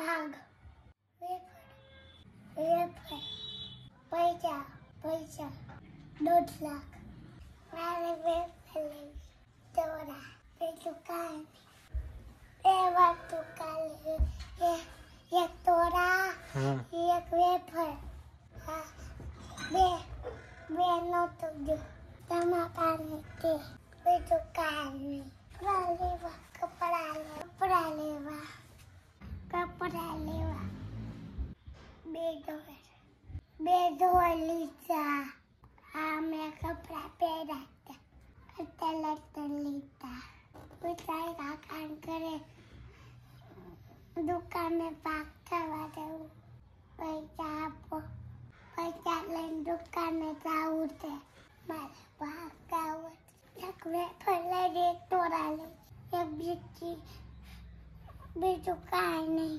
Hug. Airplane. Paisa. Paisa. Notlock. Mary Whippling. Dora. Petukan. Ewa tukali. Ya Dora. Ya Whipple. Be. Be no to do. Tama paniti. Petukan. Mary Whippling. बेजोलीचा आम्या कपड़ा पहनाता अतला तलीता उताई का काम करे दुकान में पाकता वाले पैसा आपको पैसा लेन दुकान में जाऊँ ते मारे पाकता हुआ लकवे फले देख तो राले ये बिची बेचुका नहीं